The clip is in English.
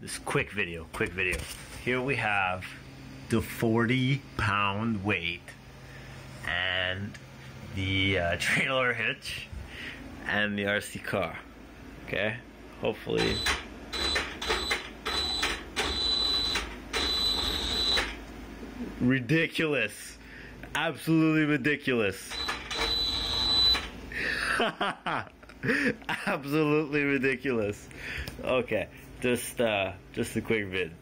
This quick video, quick video. Here we have the 40 pound weight and the uh, trailer hitch and the RC car. Okay, hopefully. Ridiculous. Absolutely ridiculous. Absolutely ridiculous. Okay, just uh just a quick vid.